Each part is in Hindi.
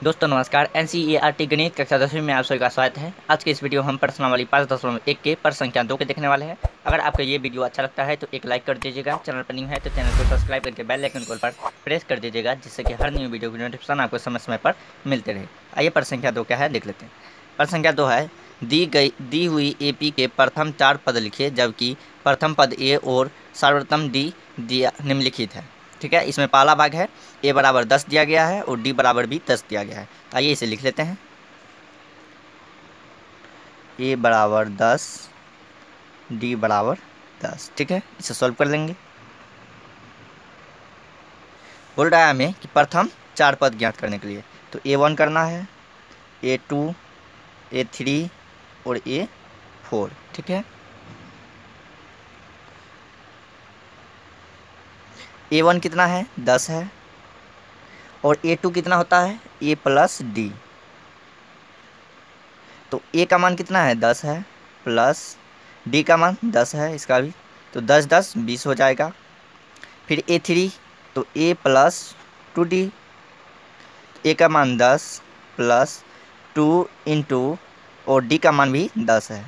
दोस्तों, नमस्कार। N C E R T गणित कक्षा दसवीं में आप सभी का स्वागत है। आज के इस वीडियो हम प्रश्न वाली पाँच दशमलव एक के पर संख्या दो के देखने वाले हैं। अगर आपको ये वीडियो अच्छा लगता है तो एक लाइक कर दीजिएगा। चैनल पर न्यू है तो चैनल को सब्सक्राइब करके बेल आइकन कॉल पर प्रेस कर दीजिएगा, जिससे कि हर न्यू वीडियो की नोटिफिकेशन आपको समय समय पर मिलते रहे। आइए पर संख्या दो क्या है, देख लेते हैं। पर संख्या दो है, दी गई, दी हुई ए पी के प्रथम चार पद लिखे जबकि प्रथम पद ए और सर्वोत्तम डी दिया निम्नलिखित है। ठीक है? इसमें पहला भाग है, ए बराबर दस दिया गया है और डी बराबर भी दस दिया गया है। तो आइए इसे लिख लेते हैं। ए बराबर दस, डी बराबर दस, ठीक है? इसे सॉल्व कर लेंगे। बोल रहा है हमें कि प्रथम चार पद ज्ञात करने के लिए। तो ए वन करना है, ए टू, ए थ्री और ए फोर, ठीक है? ए वन कितना है? दस है। और ए टू कितना होता है? ए प्लस डी तो ए का मान कितना है? दस है प्लस डी का मान दस है इसका भी। तो दस दस, बीस हो जाएगा। फिर ए थ्री तो a plus two d a का मान दस प्लस टू इंटू और डी का मान भी दस है।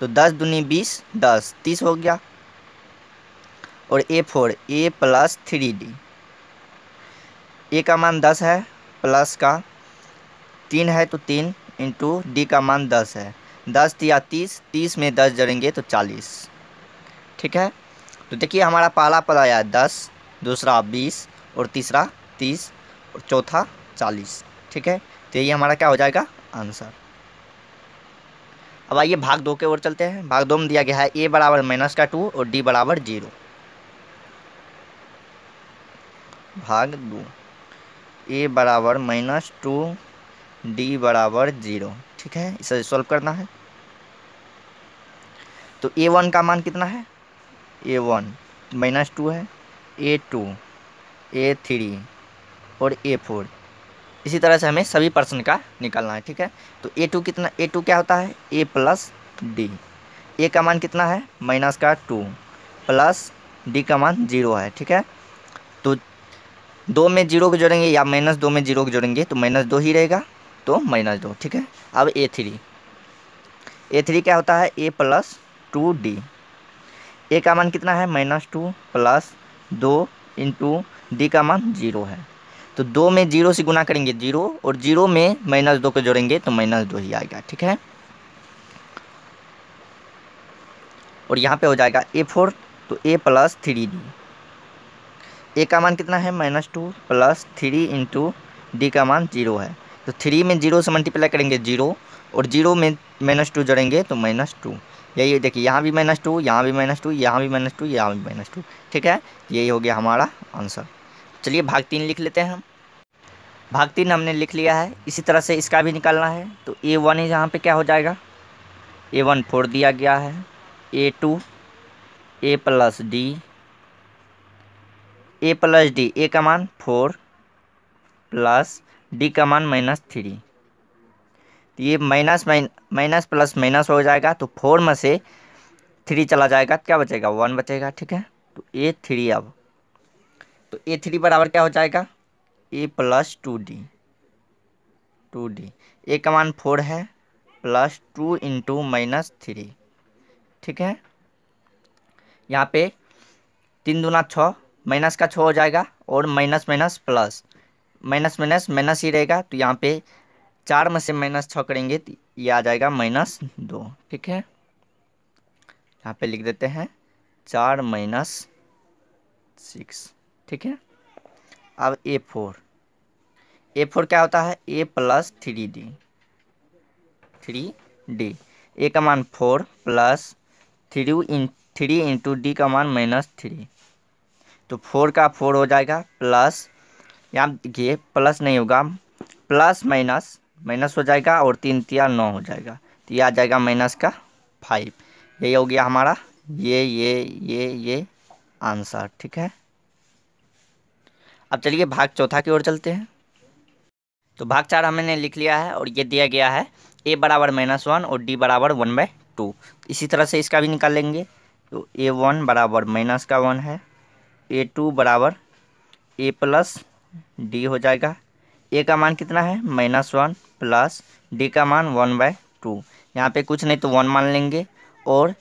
तो दस दूनी बीस, दस, तीस हो गया। और a four a plus three d a का मान दस है प्लस का तीन है तो तीन इंटू डी का मान दस है। दस या तीस तीस में दस जड़ेंगे तो चालीस। ठीक है? तो देखिए हमारा पहला पद आया है दस, दूसरा बीस और तीसरा तीस और चौथा चालीस। ठीक है? तो ये हमारा क्या हो जाएगा? आंसर। अब आइए भाग दो के ओर चलते हैं। भाग दो में दिया गया है ए बराबर माइनस का टू और डी बराबर ज़ीरो भाग दो। ए बराबर माइनस टू डी बराबर ज़ीरो ठीक है? इसे सॉल्व करना है। तो ए वन का मान कितना है? ए वन माइनस टू है। ए टू ए थ्री और ए फोर इसी तरह से हमें सभी पर्सन का निकालना है। ठीक है? तो ए टू कितना ए टू क्या होता है? ए प्लस डी ए का मान कितना है? माइनस का टू प्लस डी का मान ज़ीरो है। ठीक है? दो में ज़ीरो को जोड़ेंगे या माइनस दो में ज़ीरो को जोड़ेंगे तो माइनस दो ही रहेगा तो माइनस दो, ठीक है? अब ए थ्री। ए थ्री क्या होता है? A plus two d. A का मान कितना है? माइनस टू प्लस दो इंटू डी का मान ज़ीरो है। तो दो में ज़ीरो से गुना करेंगे ज़ीरो, और ज़ीरो में माइनस दो को जोड़ेंगे तो माइनस दो ही आएगा, ठीक है? और यहाँ पे हो जाएगा ए फोर तो a plus three d. A का मान कितना है? Minus two plus three into d का मान ज़ीरो है। तो थ्री में ज़ीरो से मल्टीप्लाई करेंगे ज़ीरो और ज़ीरो में माइनस टू जोड़ेंगे तो माइनस टू। यही देखिए, यहाँ भी माइनस टू, यहाँ भी माइनस टू, यहाँ भी माइनस टू, यहाँ भी माइनस टू। ठीक है? यही हो गया हमारा आंसर। चलिए भाग तीन लिख लेते हैं हम। भाग तीन हमने लिख लिया है। इसी तरह से इसका भी निकालना है। तो ए वन यहाँ पर क्या हो जाएगा? ए वन फोर दिया गया है। A two a plus d a plus d a का मान फोर प्लस डी का मान माइनस थ्री तो ये माइनस माइनस प्लस माइनस हो जाएगा तो फोर में से थ्री चला जाएगा क्या बचेगा? वन बचेगा, ठीक है? तो ए थ्री अब। तो ए थ्री बराबर क्या हो जाएगा? A plus two d two d a का मान फोर है plus two into minus three ठीक है? यहाँ पे तीन दूना छः माइनस का छः हो जाएगा और minus minus plus. Minus minus minus ही रहेगा तो यहाँ पे चार में से माइनस छः करेंगे तो ये आ जाएगा माइनस दो, ठीक है? यहाँ पे लिख देते हैं, चार माइनस सिक्स, ठीक है? अब ए फोर। ए फोर क्या होता है? A plus three d. Three d. A का मान four plus three in, three into d का मान माइनस थ्री। तो फोर का फोर हो जाएगा, प्लस, यहाँ देखिए, प्लस नहीं होगा, प्लस माइनस माइनस हो जाएगा और तीन तिया नौ हो जाएगा। तो ये आ जाएगा माइनस का फाइव। यही हो गया हमारा, ये ये ये ये आंसर, ठीक है? अब चलिए भाग चौथा की ओर चलते हैं। तो भाग चार हमने लिख लिया है और ये दिया गया है, ए बराबर माइनस वन और डी बराबर वन बाई टू। इसी तरह से इसका भी निकाल लेंगे। तो ए वन बराबर माइनस का वन है। ए टू बराबर ए प्लस डी हो जाएगा। ए का मान कितना है? माइनस वन प्लस डी का मान वन बाय टू यहाँ पे कुछ नहीं तो वन मान लेंगे और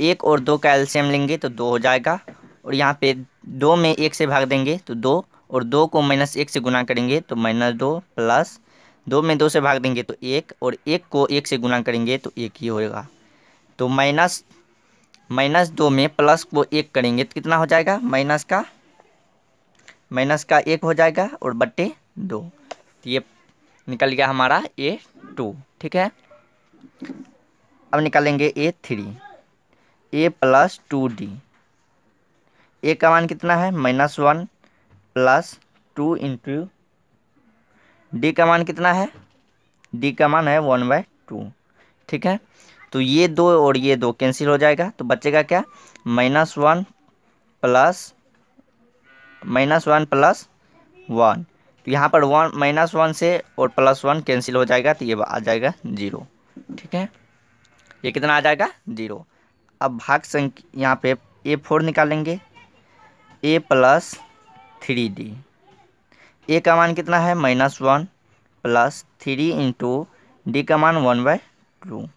एक और दो का एल्शियम लेंगे तो दो हो जाएगा। और यहाँ पे दो में एक से भाग देंगे तो दो और दो को माइनस एक से गुना करेंगे तो माइनस दो प्लस दो में दो से भाग देंगे तो एक और एक को एक से गुना करेंगे तो एक ही होगा। तो माइनस माइनस दो में प्लस को एक करेंगे तो कितना हो जाएगा? माइनस का? माइनस का एक हो जाएगा और बट्टे दो। तो ये निकल गया हमारा ए टू, ठीक है? अब निकालेंगे a three. A plus two d. A का मान कितना है? Minus one plus two into d का मान कितना है? डी का मान है वन बाय टू, ठीक है? तो ये दो और ये दो कैंसिल हो जाएगा। तो बचेगा क्या? Minus one plus, minus one plus one. तो यहाँ पर वन, माइनस वन से और प्लस वन कैंसिल हो जाएगा तो ये आ जाएगा ज़ीरो। ठीक है? ये कितना आ जाएगा? ज़ीरो। अब भाग संख्या यहाँ पे ए फोर निकालेंगे। A plus three d. A का मान कितना है? Minus one plus three into d का मान one by two.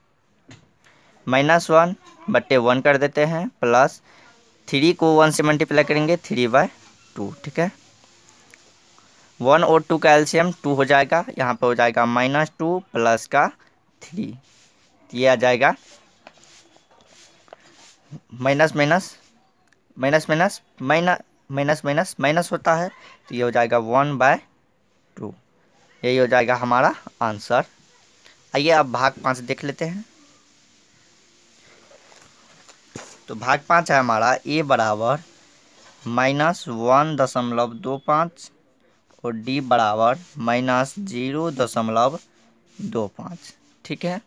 Minus one बट्टे वन कर देते हैं, प्लस थ्री को वन से मल्टीप्लाई करेंगे, थ्री बाय टू, ठीक है? वन और टू का एल्शियम टू हो जाएगा, यहाँ पे हो जाएगा माइनस टू प्लस का थ्री। ये आ जाएगा minus minus minus minus minus minus minus minus होता है तो ये हो जाएगा वन बाय टू। यही हो जाएगा हमारा आंसर। आइए अब भाग पाँच देख लेते हैं। तो भाग पाँच है हमारा, ए बराबर माइनस वन दशमलव दो पाँच और डी बराबर माइनस ज़ीरो दशमलव दो पाँच, ठीक है?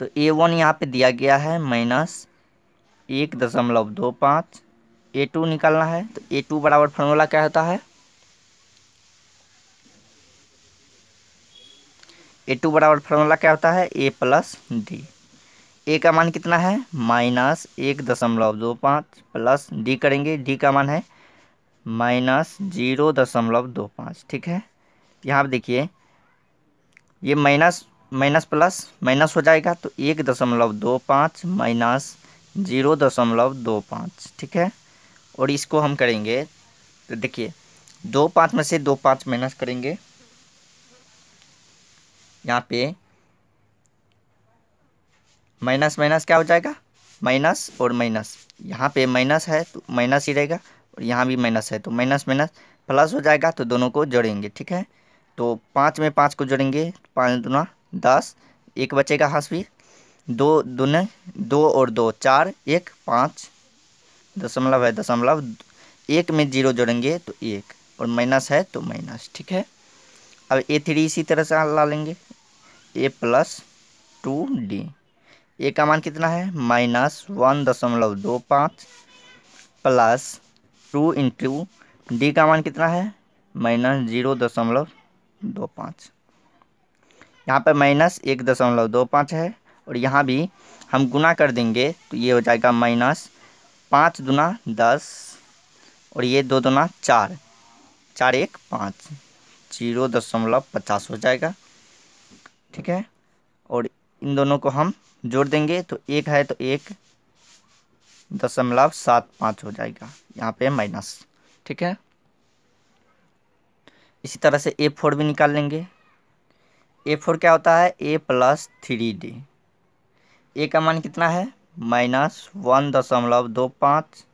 तो ए वन यहाँ पे दिया गया है माइनस एक दशमलव दो पाँच, ए टू निकालना है तो ए टू बराबर फॉर्मूला क्या होता है? ए टू बराबर फॉर्मूला क्या होता है? ए प्लस डी। ए का मान कितना है? माइनस एक दशमलव दो पाँच प्लस डी करेंगे डी का मान है माइनस ज़ीरो दशमलव दो पाँच, ठीक है? यहाँ पर देखिए, ये माइनस माइनस प्लस, माइनस हो जाएगा तो एक दशमलव दो पाँच माइनस ज़ीरो दशमलव दो पाँच, ठीक है? और इसको हम करेंगे तो देखिए, दो पाँच में से दो पाँच माइनस करेंगे। यहाँ पे माइनस माइनस क्या हो जाएगा? माइनस और माइनस। यहाँ पे माइनस है तो माइनस ही रहेगा और यहाँ भी माइनस है तो माइनस माइनस प्लस हो जाएगा तो दोनों को जोड़ेंगे, ठीक है? तो पाँच में पाँच को जोड़ेंगे, पाँच दुना दस, एक बचेगा भी दो दुने, दो और दो, चार, एक, पाँच, दशमलव है दशमलव। एक में ज़ीरो जोड़ेंगे तो एक और माइनस है तो माइनस, ठीक है? अब ए थ्री इसी तरह से ला लेंगे। A plus two d. A का मान कितना है? माइनस वन दशमलव दो पाँच प्लस टू इंटू डी का मान कितना है? माइनस ज़ीरो दशमलव दो पाँच। यहाँ पर माइनस एक दशमलव दो पाँच है और यहाँ भी हम गुना कर देंगे तो ये हो जाएगा माइनस पाँच दुना दस और ये दो दुना चार। चार एक पाँच। ज़ीरो दशमलव पचास हो जाएगा। ठीक है? और इन दोनों को हम जोड़ देंगे तो एक है तो एक दशमलव सात पाँच हो जाएगा। यहाँ पे माइनस, ठीक है? इसी तरह से ए फोर भी निकाल लेंगे। ए फोर क्या होता है? A plus three d. A का मान कितना है? माइनस वन दशमलव दो पाँच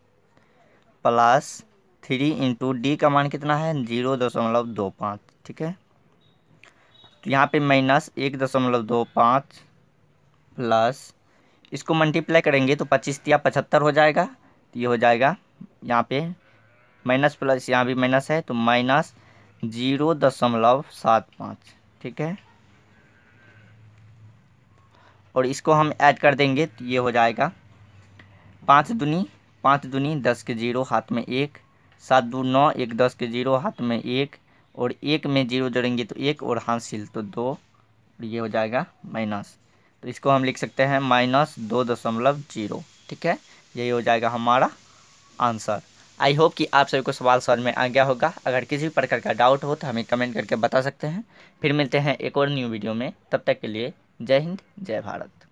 प्लस थ्री इंटू डी का मान कितना है? ज़ीरो दशमलव दो पाँच, ठीक है? तो यहाँ पे माइनस एक दशमलव दो पाँच प्लस इसको मल्टीप्लाई करेंगे तो पच्चीस या पचहत्तर हो जाएगा। तो ये हो जाएगा यहाँ पे माइनस प्लस यहाँ भी माइनस है तो माइनस ज़ीरो दशमलव सात पाँच, ठीक है? और इसको हम ऐड कर देंगे तो ये हो जाएगा पाँच दुनी पाँच दुनी दस के ज़ीरो हाथ में एक, सात दो नौ एक दस के ज़ीरो हाथ में एक, और एक में ज़ीरो जोड़ेंगे तो एक, और हासिल तो दो ये हो जाएगा माइनस। तो इसको हम लिख सकते हैं माइनस दो दशमलव ज़ीरो। ठीक है? यही हो जाएगा हमारा आंसर। आई होप कि आप सभी को सवाल समझ में आ गया होगा। अगर किसी भी प्रकार का डाउट हो तो हमें कमेंट करके बता सकते हैं। फिर मिलते हैं एक और न्यू वीडियो में। तब तक के लिए जय हिंद, जय भारत।